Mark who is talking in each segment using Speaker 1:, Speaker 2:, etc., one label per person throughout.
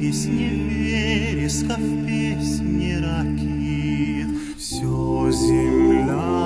Speaker 1: песне вересков в песне ракит. Все земля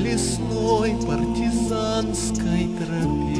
Speaker 1: лесной партизанской тропе.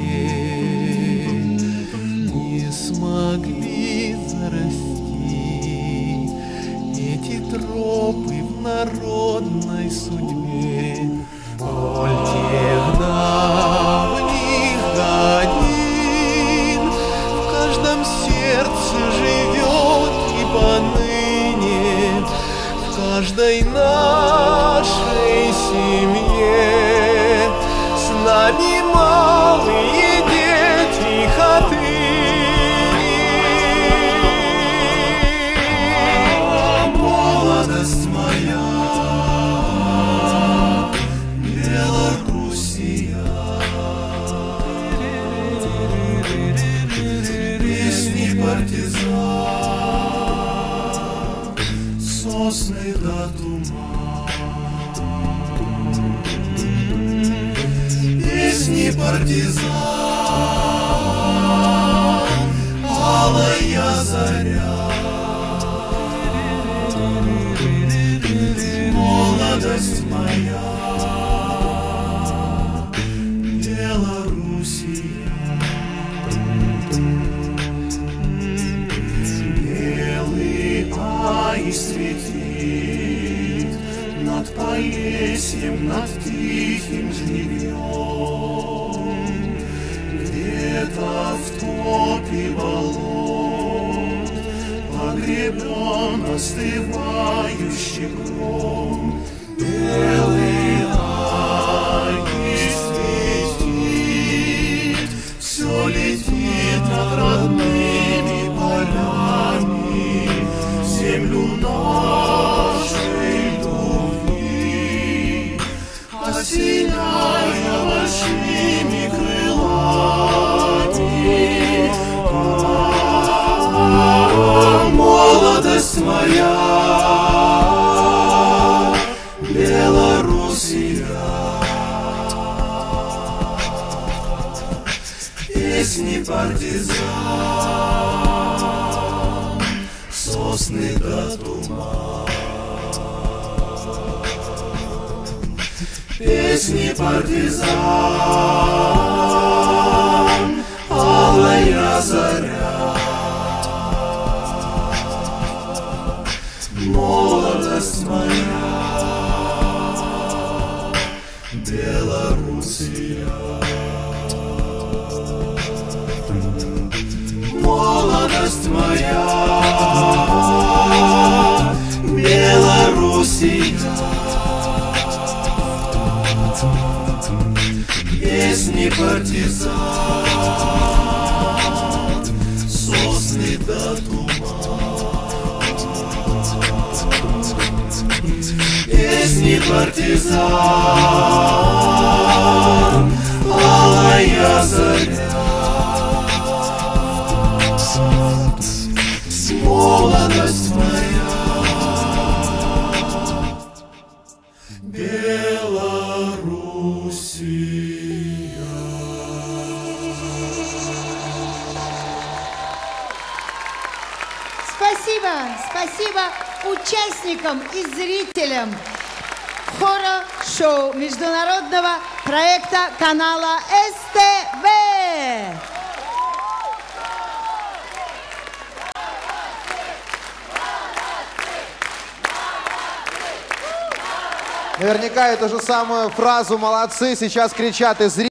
Speaker 1: Партизан, алая заря. Молодость моя, Белоруссия. Белый аист светит над Полесьем, над тихим жнивьем. Остывающий гром. Моя, Белоруссия. Песни партизан, сосны да туман. Песни партизан, алая заря. Молодость моя, Белоруссия. Молодость моя, Белоруссия. Песни партизан, Песни партизан, алая заря. Молодость моя, Белоруссия.
Speaker 2: Спасибо, спасибо участникам и зрителям. хоро-шоу международного проекта канала СТВ.
Speaker 3: Наверняка эту же самую фразу «молодцы» сейчас кричат и зрители.